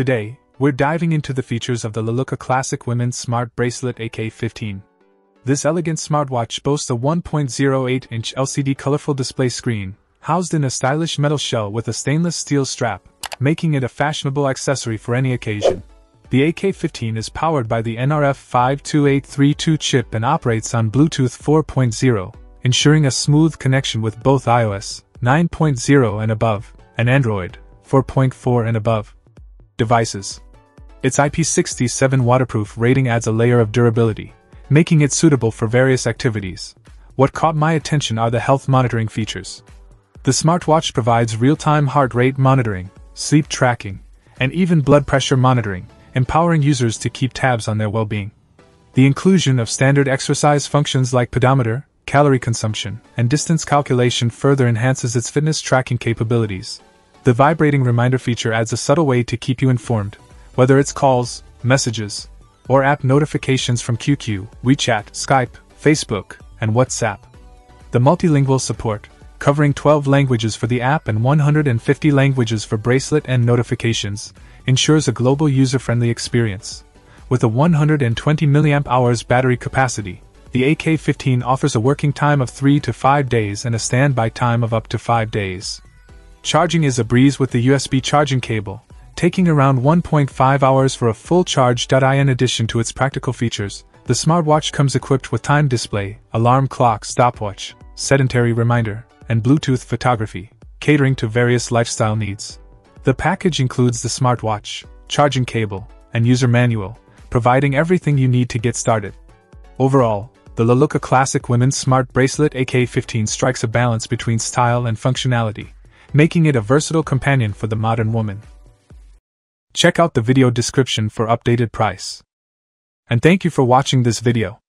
Today, we're diving into the features of the Loluka Classic Women's Smart Bracelet AK15. This elegant smartwatch boasts a 1.08 inch LCD colorful display screen, housed in a stylish metal shell with a stainless steel strap, making it a fashionable accessory for any occasion. The AK15 is powered by the NRF 52832 chip and operates on Bluetooth 4.0, ensuring a smooth connection with both iOS 9.0 and above, and Android 4.4 and above devices. Its IP67 waterproof rating adds a layer of durability, making it suitable for various activities. What caught my attention are the health monitoring features. The smartwatch provides real time heart rate monitoring, sleep tracking, and even blood pressure monitoring, empowering users to keep tabs on their well being. The inclusion of standard exercise functions like pedometer, calorie consumption, and distance calculation further enhances its fitness tracking capabilities. The vibrating reminder feature adds a subtle way to keep you informed, whether it's calls, messages, or app notifications from QQ, WeChat, Skype, Facebook, and WhatsApp. The multilingual support, covering 12 languages for the app and 150 languages for bracelet and notifications, ensures a global user friendly experience. With a 120 mAh battery capacity, the AK15 offers a working time of 3 to 5 days and a standby time of up to 5 days. Charging is a breeze with the USB charging cable, taking around 1.5 hours for a full charge. In addition to its practical features, the smartwatch comes equipped with time display, alarm clock, stopwatch, sedentary reminder, and Bluetooth photography, catering to various lifestyle needs. The package includes the smartwatch, charging cable, and user manual, providing everything you need to get started. Overall, the Loluka Classic Women's Smart Bracelet AK15 strikes a balance between style and functionality making it a versatile companion for the modern woman. Check out the video description for updated price. And thank you for watching this video.